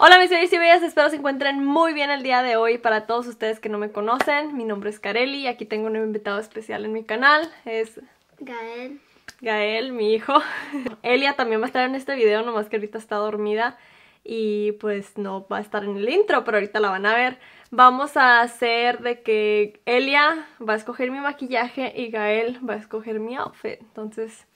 Hola mis bellas y bellas, espero se encuentren muy bien el día de hoy. Para todos ustedes que no me conocen, mi nombre es Kareli y aquí tengo un invitado especial en mi canal. Es Gael. Gael, mi hijo. Elia también va a estar en este video, nomás que ahorita está dormida y pues no va a estar en el intro, pero ahorita la van a ver. Vamos a hacer de que Elia va a escoger mi maquillaje y Gael va a escoger mi outfit. Entonces,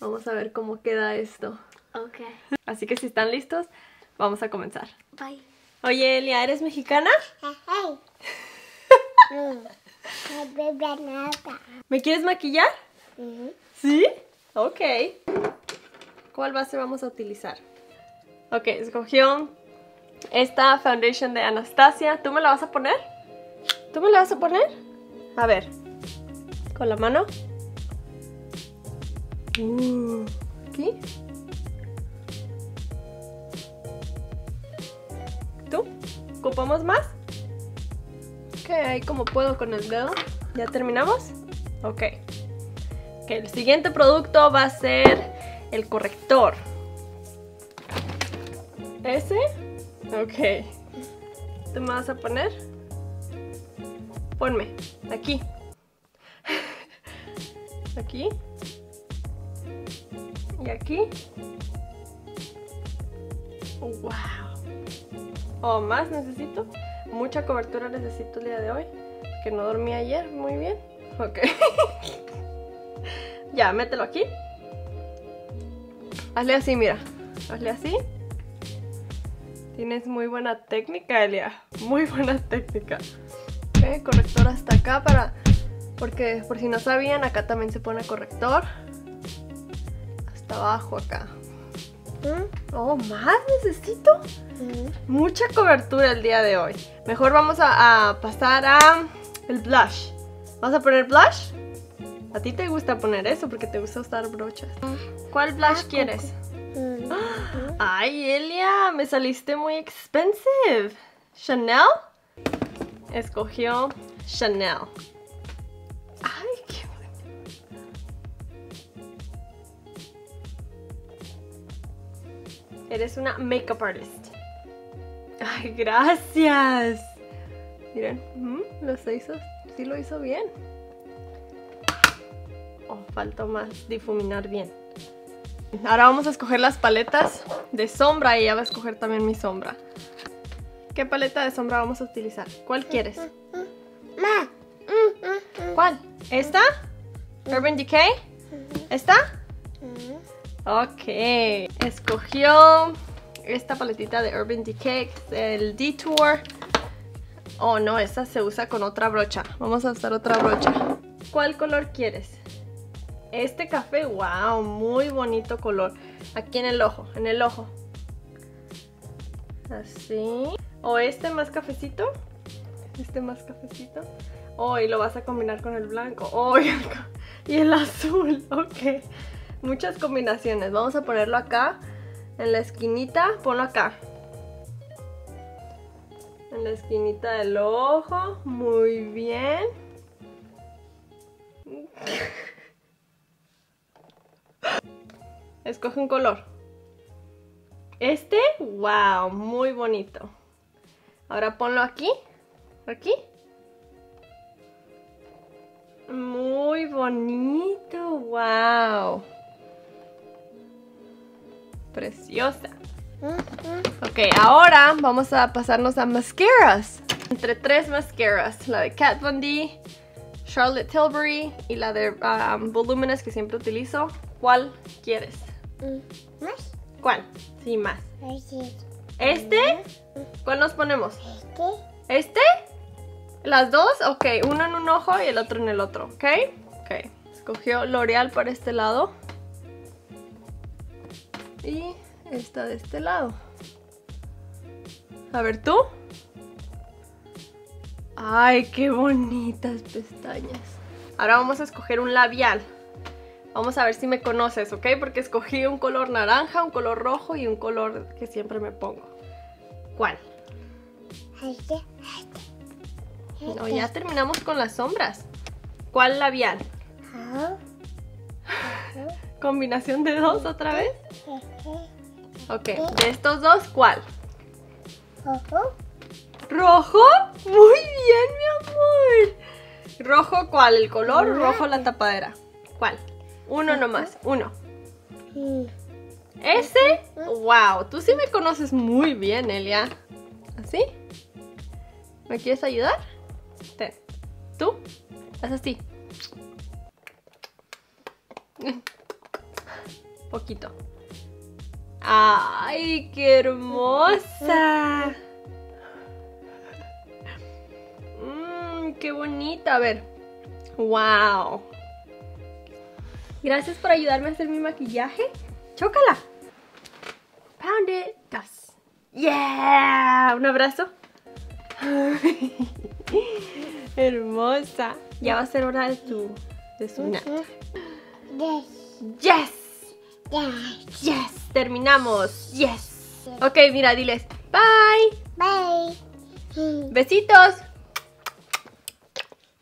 vamos a ver cómo queda esto. Ok. Así que si están listos, vamos a comenzar. Bye. Oye, Elia, ¿eres mexicana? ¿Me quieres maquillar? ¿Sí? Ok. ¿Cuál base vamos a utilizar? Ok, escogió esta foundation de Anastasia. ¿Tú me la vas a poner? ¿Tú me la vas a poner? A ver. Con la mano. Uh, aquí. ¿Tú? ¿Ocupamos más? Ok, ahí como puedo con el dedo. ¿Ya terminamos? Ok. Ok, el siguiente producto va a ser el corrector. ¿Ese? Ok. ¿Tú me vas a poner? Ponme. Aquí. Aquí. Y aquí. ¡Wow! ¿O más necesito? Mucha cobertura necesito el día de hoy. Que no dormí ayer muy bien. Ok. ya, mételo aquí. Hazle así, mira. Hazle así. Tienes muy buena técnica, Elia. Muy buena técnica. Ok, corrector hasta acá para... Porque por si no sabían, acá también se pone corrector. Hasta abajo acá. Oh, ¿más necesito? Mucha cobertura el día de hoy. Mejor vamos a, a, pasar a el blush. ¿Vas a poner blush? A ti te gusta poner eso porque te gusta usar brochas. ¿Cuál blush quieres? Ay, Elia, me saliste muy expensive. ¿Chanel? Escogió Chanel. Eres una makeup artist. Ay, gracias. Miren, lo hizo, sí lo hizo bien. Oh, faltó más difuminar bien. Ahora vamos a escoger las paletas de sombra y ella va a escoger también mi sombra. ¿Qué paleta de sombra vamos a utilizar? ¿Cuál quieres? ¿Cuál? ¿Esta? ¿Urban Decay? ¿Esta? Ok. Escogió esta paletita de Urban Decay, el Detour. Oh no, esta se usa con otra brocha. Vamos a usar otra brocha. ¿Cuál color quieres? Este café, wow, muy bonito color. Aquí en el ojo, en el ojo. Así. O este más cafecito. Este más cafecito. Oh, y lo vas a combinar con el blanco. Oh, y el, y el azul. Ok. Muchas combinaciones. Vamos a ponerlo acá. En la esquinita. Ponlo acá. En la esquinita del ojo. Muy bien. Escoge un color. Este, wow, muy bonito. Ahora ponlo aquí. Aquí. Muy bonito, wow. Preciosa. Ok, ahora vamos a pasarnos a mascaras. Entre tres mascaras. La de Kat Von D, Charlotte Tilbury y la de um, Voluminous que siempre utilizo. ¿Cuál quieres? ¿Más? ¿Cuál? Sí, más. ¿Este? ¿Cuál nos ponemos? Este. ¿Este? ¿Las dos? Ok, uno en un ojo y el otro en el otro, ¿ok? Ok. Escogió L'Oreal para este lado. Y esta de este lado. A ver, ¿tú? Ay, qué bonitas pestañas. Ahora vamos a escoger un labial. Vamos a ver si me conoces, ¿ok? Porque escogí un color naranja, un color rojo y un color que siempre me pongo. ¿Cuál? Este. No, ya terminamos con las sombras. ¿Cuál labial? ¿Combinación de dos otra vez? Ok, de estos dos, ¿cuál? Rojo. ¿Rojo? Muy bien, mi amor. ¿Rojo cuál? ¿El color? ¿Rojo la tapadera? ¿Cuál? Uno nomás, uno. ¿Ese? Wow, tú sí me conoces muy bien, Elia. ¿Así? ¿Me quieres ayudar? Ten. ¿Tú? Haz así. Poquito. ¡Ay, qué hermosa! Mmm, qué bonita. A ver. ¡Wow! Gracias por ayudarme a hacer mi maquillaje. ¡Chócala! Pound it. Dos. ¡Yeah! Un abrazo. Hermosa. Ya va a ser hora de tu de su nap. Yes. Yes. Yes. Yes. Terminamos. Yes. Ok, mira, diles bye. Bye. Besitos.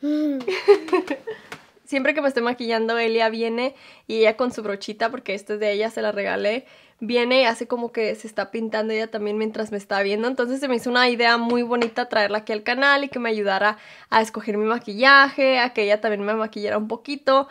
Mm. Siempre que me estoy maquillando, Elia viene y ella con su brochita, porque esta es de ella, se la regalé, viene y hace como que se está pintando ella también mientras me está viendo. Entonces se me hizo una idea muy bonita traerla aquí al canal y que me ayudara a escoger mi maquillaje, a que ella también me maquillara un poquito.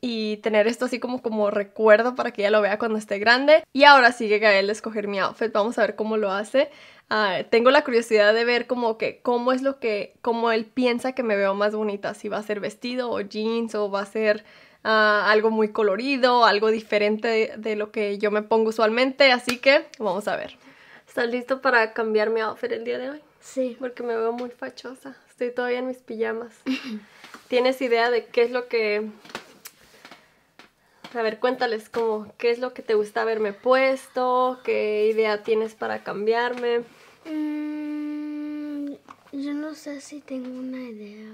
Y tener esto así como, como recuerdo para que ella lo vea cuando esté grande. Y ahora sigue Gael de escoger mi outfit. Vamos a ver cómo lo hace. Ah, tengo la curiosidad de ver como que cómo es lo que, cómo él piensa que me veo más bonita. Si va a ser vestido o jeans o va a ser ah, algo muy colorido, algo diferente de, de lo que yo me pongo usualmente. Así que vamos a ver. ¿Estás listo para cambiar mi outfit el día de hoy? Sí. Porque me veo muy fachosa. Estoy todavía en mis pijamas. ¿Tienes idea de qué es lo que... A ver, cuéntales como qué es lo que te gusta haberme puesto, qué idea tienes para cambiarme. Mm, yo no sé si tengo una idea.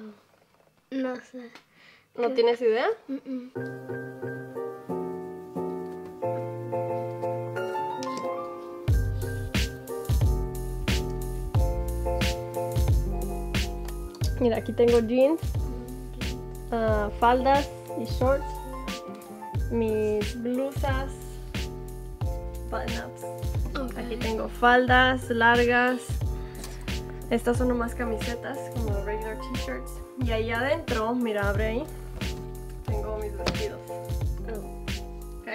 No sé. ¿No tienes idea? Mm, mm. Mira, aquí tengo jeans, ah, faldas y shorts, mis blusas, button-ups. Aquí tengo faldas largas. Estas son nomás camisetas, como regular t-shirts. Y ahí adentro, mira, abre ahí. Tengo mis vestidos. ¿Ok?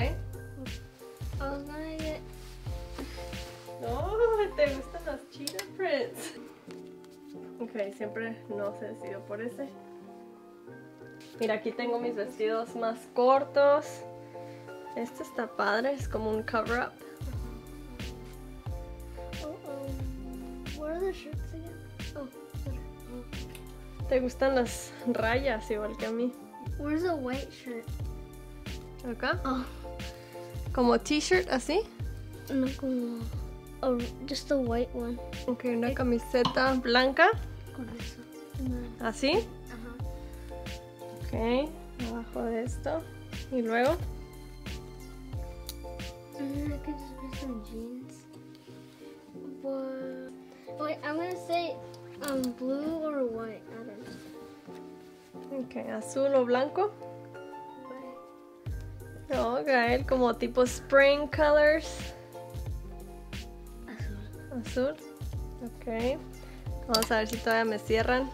No, te gustan los cheetah prints. Ok, siempre no se decidió por ese. Mira, aquí tengo mis vestidos más cortos. Este está padre, es como un cover up. Oh. What are the shirts again? There. ¿Te gustan las rayas igual que a mí? Where's the white shirt? Acá. Oh, Como t-shirt así. no como. Oh, just the white one. Ok, una camiseta blanca. Con eso. Así. Ok, abajo de esto. Y luego. Then I just some jeans. But wait, I'm gonna say um blue or white. I don't know. Ok, azul o blanco. No, Gael, como tipo spring colors. Azul. Azul. Ok. Vamos a ver si todavía me cierran.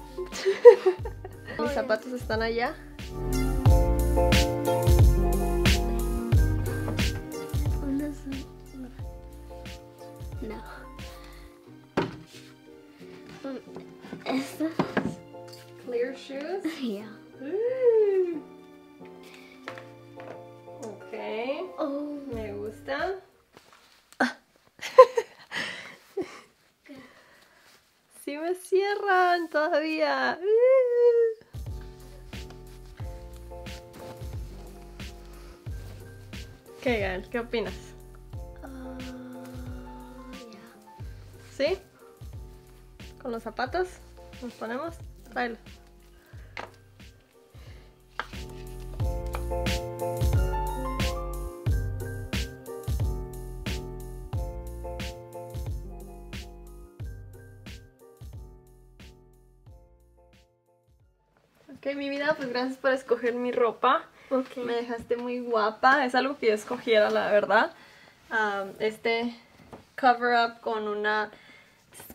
Mis zapatos están allá. No. Clear shoes. Yeah. Ok, Oh. me gusta. Sí me cierran todavía. ¿Qué, Gael? ¿Qué opinas? Uh, yeah. ¿Sí? ¿Con los zapatos? ¿Nos ponemos? Tráelo. Ok, mi vida, pues gracias por escoger mi ropa. Okay. Me dejaste muy guapa. Es algo que yo escogiera, la verdad. Am, este cover up con una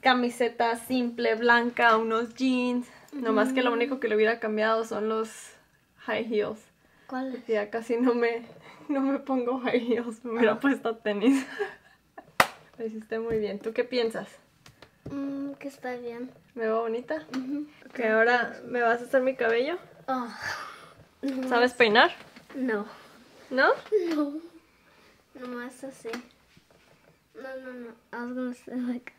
camiseta simple, blanca, unos jeans. Nomás que lo único que le hubiera cambiado son los high heels. ¿Cuál Ya casi no me, no me pongo high heels, me hubiera puesto tenis. Lo hiciste muy bien. ¿Tú qué piensas? Mm, que está bien. ¿Me veo bonita? Ok, ahora me vas a hacer mi cabello. Oh. No. ¿Sabes peinar? No. ¿No? No. Nomás así. No, no, no. I was gonna say like.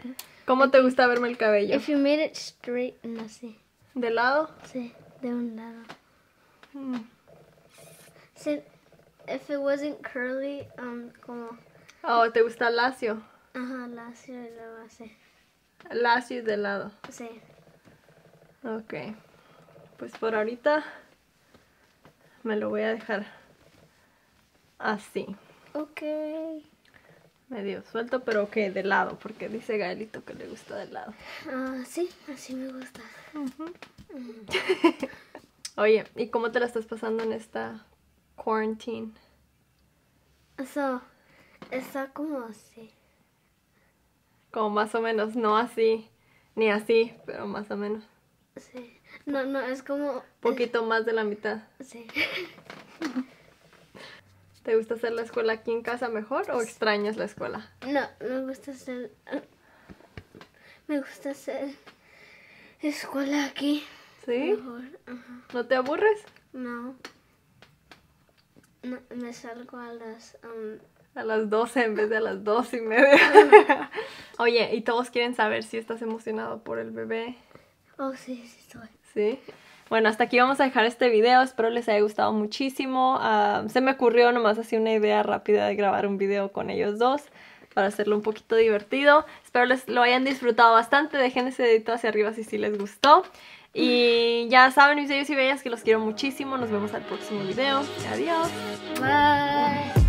¿Cómo te gusta verme el cabello? If you made it straight and así. ¿De lado? Sí, de un lado. Mm. Sí, if it wasn't curly, um, como, Oh, ¿te gusta lacio? ajá, lacio y luego así. Lacio y de lado. Sí. Ok. Pues por ahorita me lo voy a dejar así. Ok. Medio suelto, pero que de lado, porque dice Gaelito que le gusta de lado. Ah, sí, así me gusta. Oye, ¿y cómo te la estás pasando en esta quarantine? So, está como así. Como más o menos, no así, ni así, pero más o menos. Sí. No, no, es como... Poquito más de la mitad. Sí. ¿Te gusta hacer la escuela aquí en casa mejor o extrañas la escuela? No, me gusta hacer... Me gusta hacer escuela aquí. ¿Sí? Mejor. Ajá. ¿No te aburres? No. No, me salgo a las... um, A las 12 en vez de a las 2 y media. Oye, y todos quieren saber si estás emocionado por el bebé. Oh, sí, sí, estoy. ¿Sí? Bueno, hasta aquí vamos a dejar este video. Espero les haya gustado muchísimo. Ah, se me ocurrió nomás así una idea rápida de grabar un video con ellos dos para hacerlo un poquito divertido. Espero les lo hayan disfrutado bastante. Dejen ese dedito hacia arriba si sí les gustó. Y ya saben, mis bellos y bellas, que los quiero muchísimo. Nos vemos al próximo video. Adiós. Bye.